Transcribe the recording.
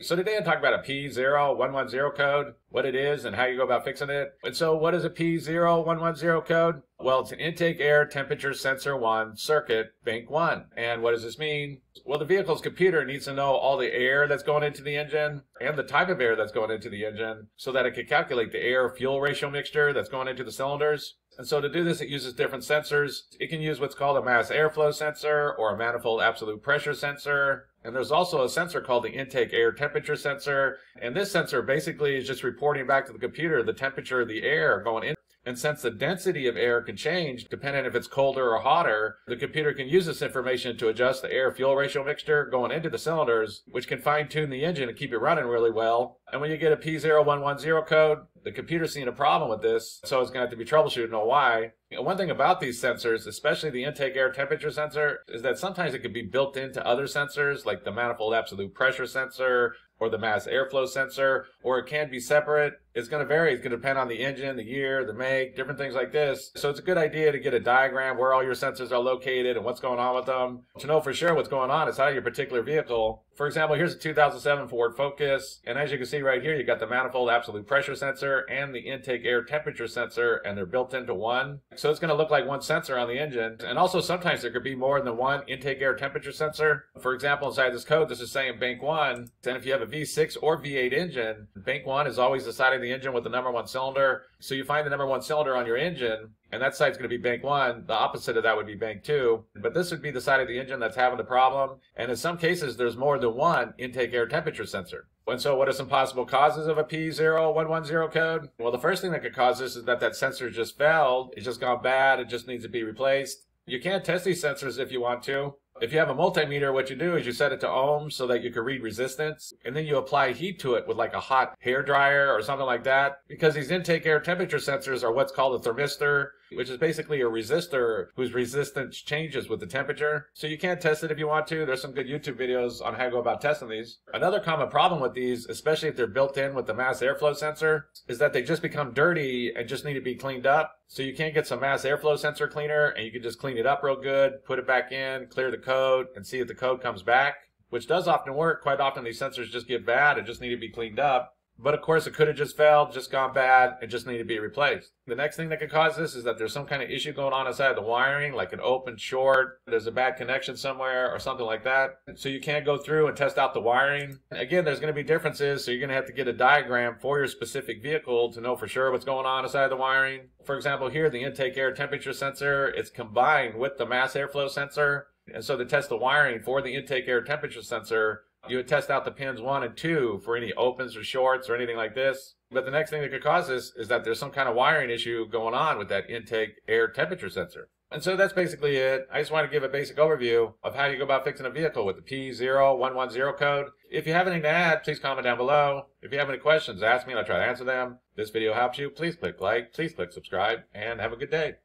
So today I'm talking about a P0110 code, what it is and how you go about fixing it. And so what is a P0110 code? Well, it's an intake air temperature sensor 1 circuit bank 1. And what does this mean? Well, the vehicle's computer needs to know all the air that's going into the engine and the type of air that's going into the engine so that it can calculate the air fuel ratio mixture that's going into the cylinders. And so to do this, it uses different sensors. It can use what's called a mass airflow sensor or a manifold absolute pressure sensor. And there's also a sensor called the intake air temperature sensor. And this sensor basically is just reporting back to the computer the temperature of the air going in. And since the density of air can change depending if it's colder or hotter, the computer can use this information to adjust the air fuel ratio mixture going into the cylinders, which can fine tune the engine and keep it running really well. And when you get a P0110 code, the computer's seeing a problem with this, so it's going to have to be troubleshooted know why. You know, one thing about these sensors, especially the intake air temperature sensor, is that sometimes it can be built into other sensors, like the manifold absolute pressure sensor or the mass airflow sensor, or it can be separate. It's going to vary. It's going to depend on the engine, the year, the make, different things like this. So it's a good idea to get a diagram where all your sensors are located and what's going on with them. To know for sure what's going on inside your particular vehicle. For example, here's a 2007 Ford Focus, and as you can see right here, you've got the manifold absolute pressure sensor and the intake air temperature sensor, and they're built into one. So it's going to look like one sensor on the engine. And also sometimes there could be more than one intake air temperature sensor. For example, inside this code, this is saying bank one. And if you have a V6 or V8 engine, bank one is always deciding the engine with the number one cylinder. So you find the number one cylinder on your engine, and that side's going to be bank one. The opposite of that would be bank two. But this would be the side of the engine that's having the problem. And in some cases, there's more than one intake air temperature sensor. And so what are some possible causes of a P0110 code? Well, the first thing that could cause this is that that sensor just failed. It's just gone bad. It just needs to be replaced. You can test these sensors if you want to. If you have a multimeter, what you do is you set it to ohms so that you can read resistance, and then you apply heat to it with like a hot hair dryer or something like that. Because these intake air temperature sensors are what's called a thermistor, which is basically a resistor whose resistance changes with the temperature. So you can test it if you want to. There's some good YouTube videos on how to go about testing these. Another common problem with these, especially if they're built in with the mass airflow sensor, is that they just become dirty and just need to be cleaned up. So you can't get some mass airflow sensor cleaner and you can just clean it up real good, put it back in, clear the code, and see if the code comes back, which does often work. Quite often these sensors just get bad and just need to be cleaned up. But of course, it could have just failed, just gone bad, and just need to be replaced. The next thing that could cause this is that there's some kind of issue going on inside the wiring, like an open short, there's a bad connection somewhere, or something like that. So you can't go through and test out the wiring. Again, there's going to be differences, so you're going to have to get a diagram for your specific vehicle to know for sure what's going on inside the wiring. For example, here, the intake air temperature sensor, it's combined with the mass airflow sensor. And so to test the wiring for the intake air temperature sensor, you would test out the pins one and two for any opens or shorts or anything like this. But the next thing that could cause this is that there's some kind of wiring issue going on with that intake air temperature sensor. And so that's basically it. I just want to give a basic overview of how you go about fixing a vehicle with the P0110 code. If you have anything to add, please comment down below. If you have any questions, ask me and I'll try to answer them. If this video helps you, please click like, please click subscribe, and have a good day.